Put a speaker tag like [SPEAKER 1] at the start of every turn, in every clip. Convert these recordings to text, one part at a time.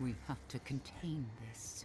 [SPEAKER 1] We have to contain this.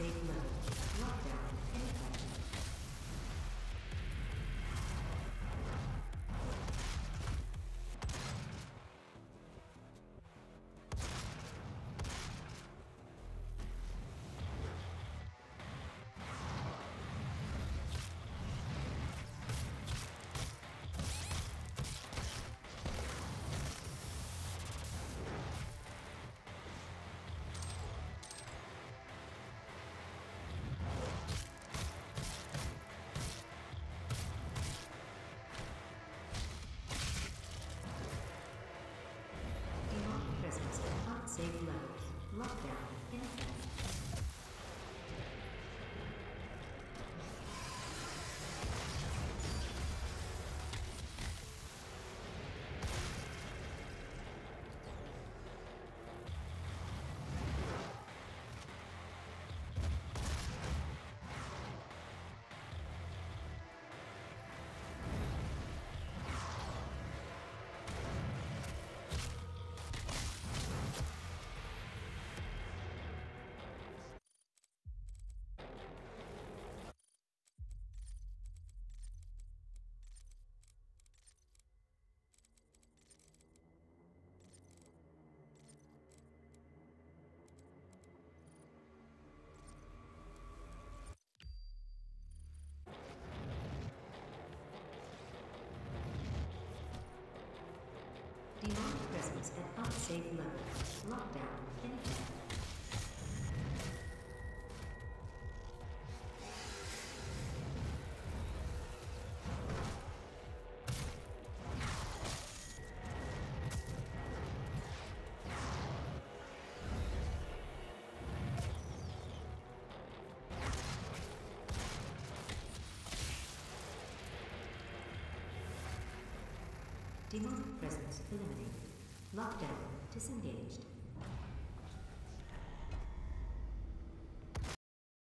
[SPEAKER 2] At unsafe Safe level. Lockdown. Demonic presence eliminated. Lockdown disengaged.